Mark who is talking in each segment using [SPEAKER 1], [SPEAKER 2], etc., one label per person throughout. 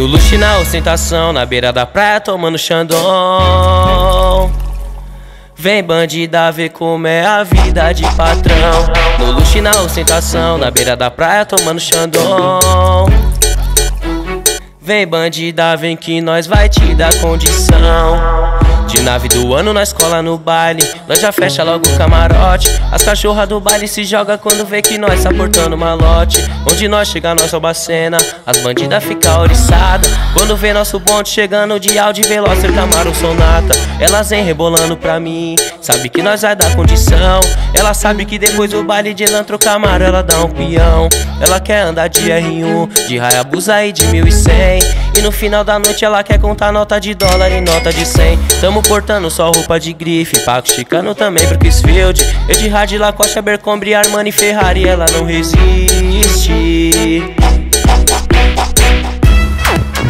[SPEAKER 1] No luxo na ostentação, na beira da praia tomando xandão. Vem bandida ver como é a vida de patrão. No luxo na ostentação, na beira da praia tomando xandão. Vem bandida, vem que nós vai te dar condição de nave do ano na escola no baile. Nós já fecha logo o camarote. As cachorras do baile se joga quando vê que nós tá portando malote. Onde nós chega nós rouba cena. As bandidas fica oriçada Quando vê nosso bonde chegando de Audi Veloster Camaro Sonata Elas vem rebolando pra mim. Sabe que nós vai dar condição. Ela sabe que depois do baile de Lantro Camaro Ela dá um peão Ela quer andar de R1 De Hayabusa e de 1100 E no final da noite ela quer contar nota de dólar e nota de 100 Tamo Tamo portando só roupa de grife Paco chicano também pro Kissfield Eu de Hard, Lacoste, Abercrombie, Armani, Ferrari Ela não resiste.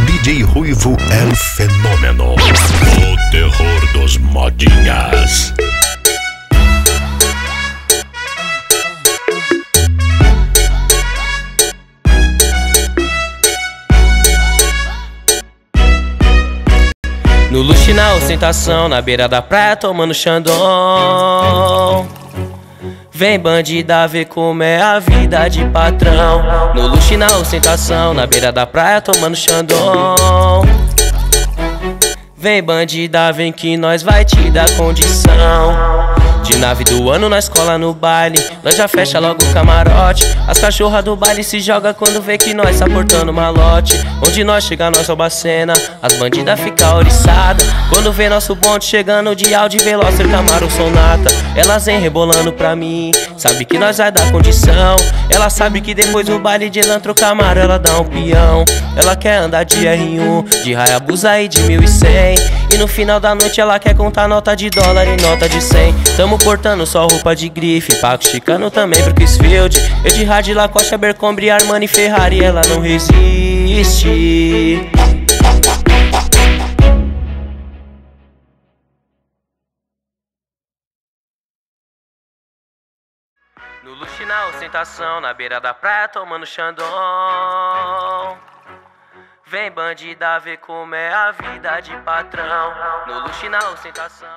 [SPEAKER 2] DJ Ruivo é o fenômeno. O terror dos modinhas
[SPEAKER 1] No luxo na ostentação, na beira da praia tomando xandão. Vem bandida ver como é a vida de patrão. No luxo na ostentação, na beira da praia tomando xandão. Vem bandida, vem que nós vai te dar condição de nave do ano na escola no baile. Nós já fecha logo o camarote. As cachorras do baile se joga quando vê que nós tá portando malote Onde nós chega nós rouba cena. As bandidas fica oriçada. Quando vê nosso bonde chegando de Audi Veloster Camaro Sonata. Elas vem rebolando pra mim. Sabe que nós vai dar condição. Ela sabe que depois do baile de Lantro Camaro Ela dá um peão. Ela quer andar de R1 De Hayabusa e de 1100 E no final da noite ela quer contar nota de dólar e nota de 100 Tamo portando só roupa de grife Paco chicano também pro Kissfield Eu de Hard, Lacoste, Abercrombie, Armani, Ferrari Ela não resiste. No luxo na ostentação, na beira da praia tomando xandão Vem bandida ver como é a vida de patrão. No luxo na ostentação